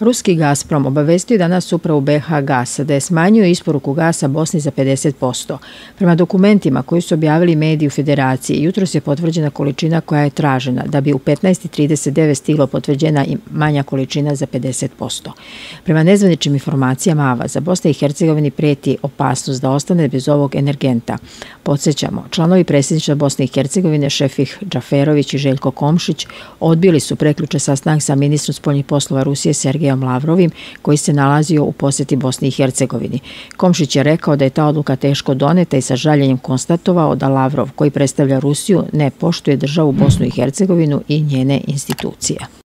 Ruski Gazprom obavestio danas upravu BH Gasa da je smanjio isporuku gasa Bosni za 50%. Prema dokumentima koji su objavili mediji u federaciji, jutro se potvrđena količina koja je tražena da bi u 15.39 stiglo potvrđena i manja količina za 50%. Prema nezvaničnim informacijama AVA, za Bosne i Hercegovini preti opasnost da ostane bez ovog energenta. Podsećamo, članovi predsjedniča Bosne i Hercegovine, šefih Džaferović i Željko Komšić, odbili su preključe sastanak sa ministrom spoljnih poslova Rusije Sergej Sergejom Lavrovim, koji se nalazio u posjeti Bosni i Hercegovini. Komšić je rekao da je ta odluka teško doneta i sa žaljenjem konstatovao da Lavrov, koji predstavlja Rusiju, ne poštuje državu Bosnu i Hercegovinu i njene institucije.